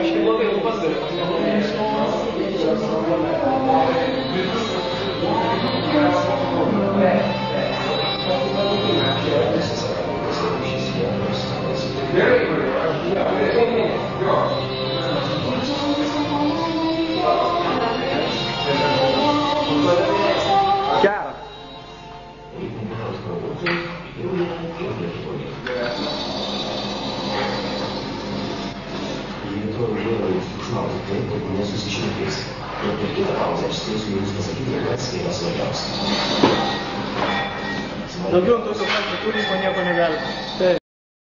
Acho que boa pergunta, nesusišnekės. Ir per kitą pauzę aš spėsiu jums pasakyti, kas yra svarbiausia. Daugiau ant tokio fakto turizmo nieko negalima.